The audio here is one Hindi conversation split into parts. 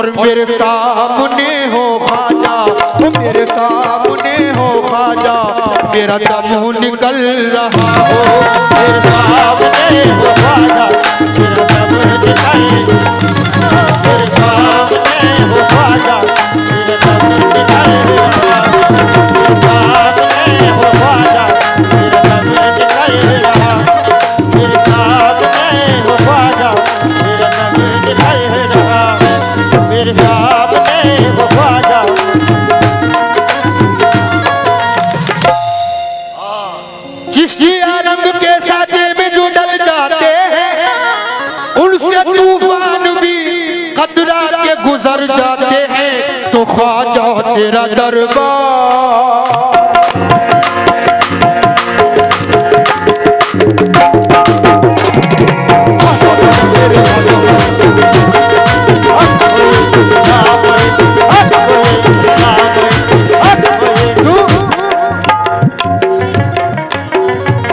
और मेरे सामने हो खाजा ओ मेरे सामने हो खाजा मेरा दम निकल रहा हो। मेरे सामने हो ख्वाजा मेरा दम निकल मेरे सामने हो ख्वाजा जाते हैं तो ख्वाजा तेरा दरबार।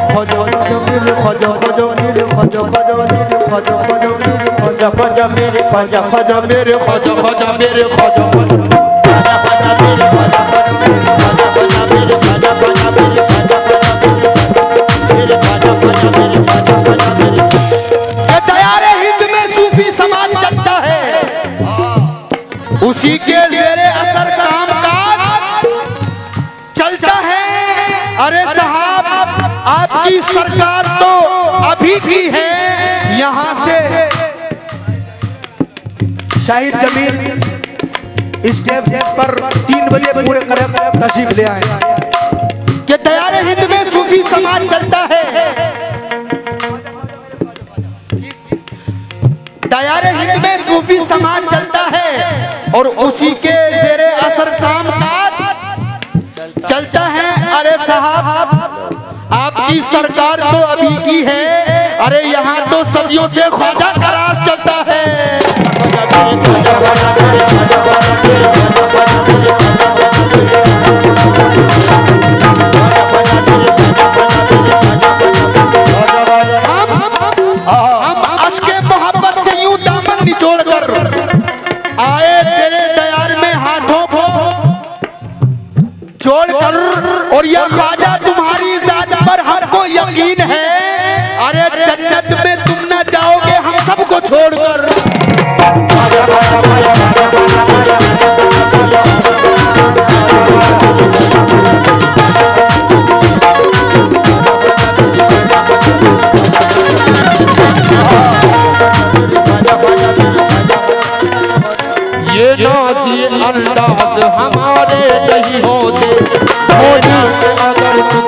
ख्वाजा ख्वाजा मेरे ख्वाजा ख्वाजा मेरे ख्वाजा ख्वाजा मेरे ख्वाजा ख्वाजा मेरे ख्वाजा ख्वाजा मेरे ख्वाजा ख्वाजा मेरे ख्वाजा ख्वाजा मेरे मेरे मेरे है उसी के जेरे असर काम काज चलता है अरे साहब आपकी सरकार तो अभी की है यहाँ से शाहिद जमील स्टेज पर तीन बजे पूरे कर तशरीफ़ ले आए। कि तैयारे हिंद में सूफी समाज चलता है। दायरे हिंद में सूफी समाज चलता है और उसी के जेरे असर काज चलता है। अरे साहब, आपकी सरकार तो अभी की है। अरे यहाँ तो सदियों से ख्वाजा का राज चलता है।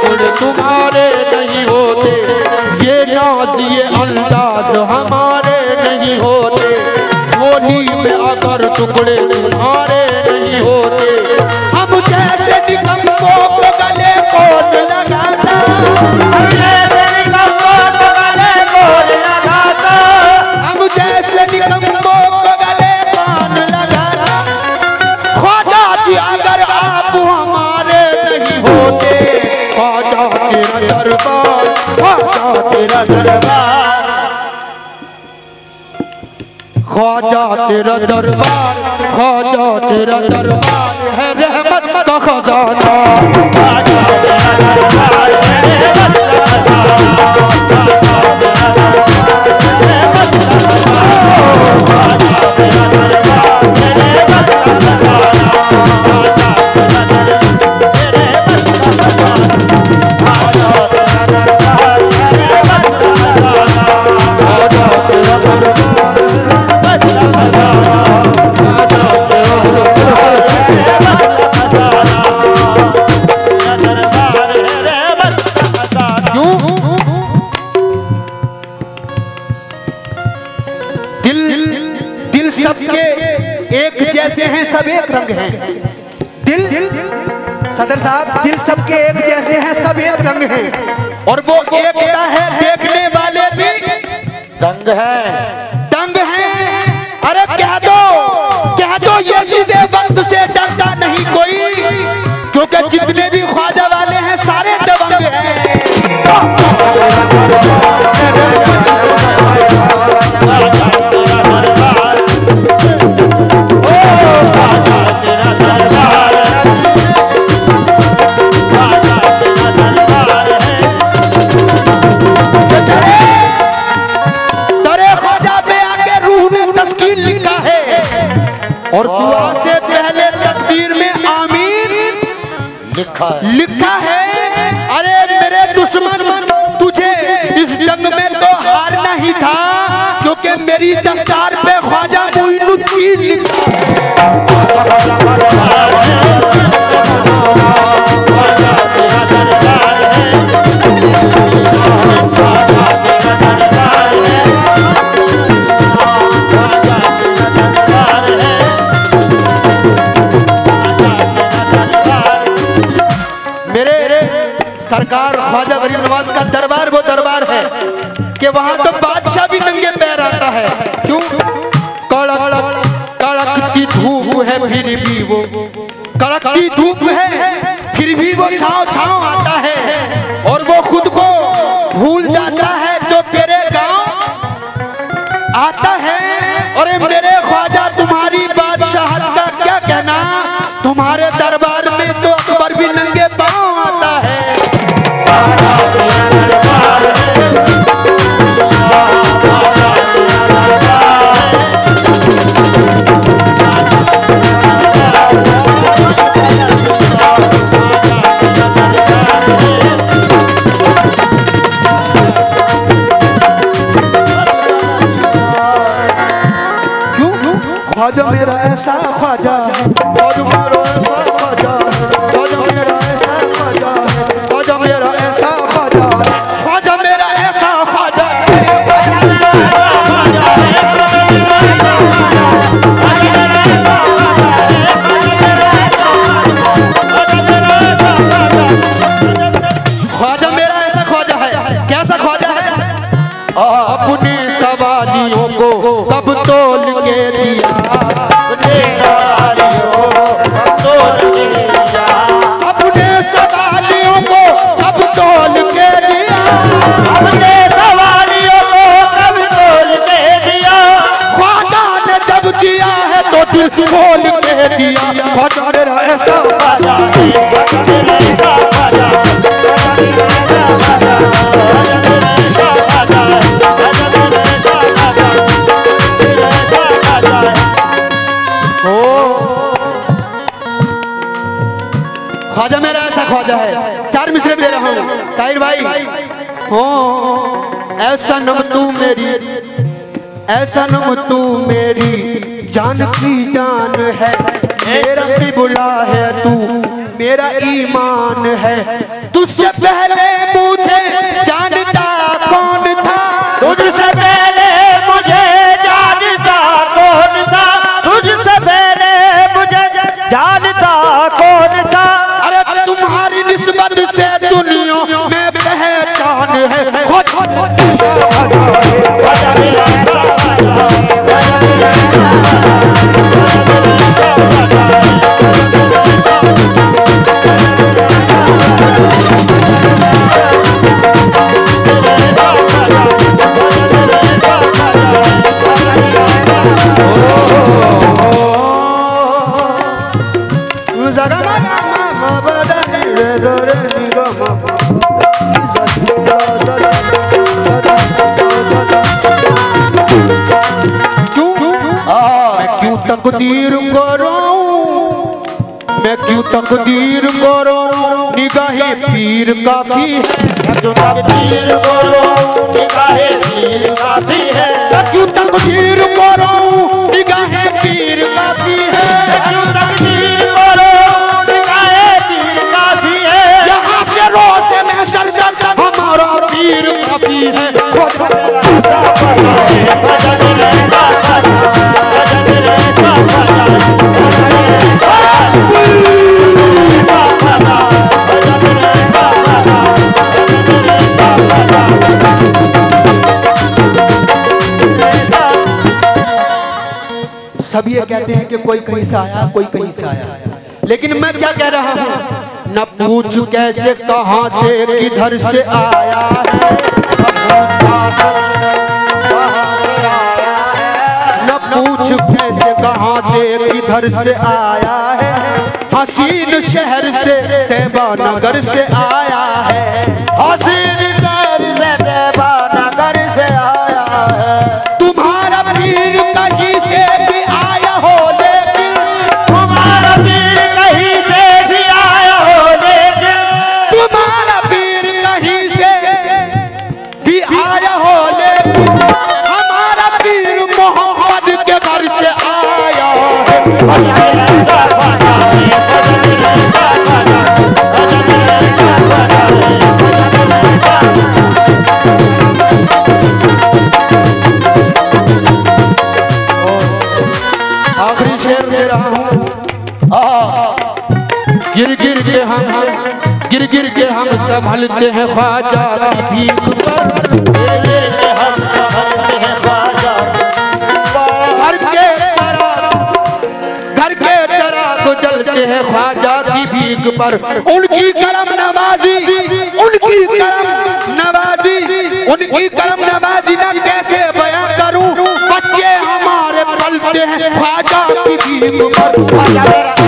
अगर तुम्हारे नहीं होते। ये नाज, ये अंदाज हमारे नहीं होते। होली में अगर टुकड़े तुम्हारे दरबार ख्वाजा तेरा दरबार ख्वाजा तेरा दरबार है रहमत का खजाना। ख्वाजा सब है रंग हैं। और वो एकता है देखने वाले भी दंग है। दंग है। अरे कह दो कह दो ये सीधे वक्त से डरता नहीं कोई क्योंकि जितने भी ख्वाजा वाले हैं सारे दबंग हैं। मेरी दस्तार पे ख्वाजा मोइनुद्दीन मेरे सरकार ख्वाजा गरीब नवाज़ का दरबार वो दरबार है। कि वहाँ तो बादशाह भी नंगे पैर आता है। क्यों? कड़क कड़क की धूप है फिर भी वो। कड़क की धूप है फिर भी वो छाव छाव आता है। और वो खुद को भूल जाता है जो तेरे गाँव आता है। और मेरे ख्वाजा ख्वाजा मेरा ऐसा ख्वाजा मेरा ऐसा ख्वाजा मेरा ऐसा ख्वाजा है। चार मिसरे दे रहा हूँ। ताहिर भाई, हो, ऐसा नम तू मेरी, ऐसा नम तू मेरी। जान की जान है। मेरा भी बुला है तू। मेरा ईमान है। तुझसे पहले मुझे तकदीर करो। मैं क्यों तकदीर करो? निगाहे पीर काफ़ी है। तकदीर करो? निगाहे पीर काफ़ी है। क्यों तकदीर करो? निगाहे पीर काफ़ी है। कहते हैं कि कोई कहीं से आया, कोई कहीं से आया। लेकिन मैं क्या कह रहा हूँ? न पूछ कैसे कहाँ से, किधर से आया न पूछ कैसे कहाँ से, किधर से आया है। हसीन शहर से, तैबा नगर से आया है। हसीन शहर संभलते हैं ख्वाजा भीख पर। घर के घर के चरा हैं ख्वाजा की भीख पर। उनकी करम नवाजी, उनकी करम नवाजी, उनकी करम नवाजी ना कैसे बयां करूँ? बच्चे हमारे पलते हैं ख्वाजा की भीख पर।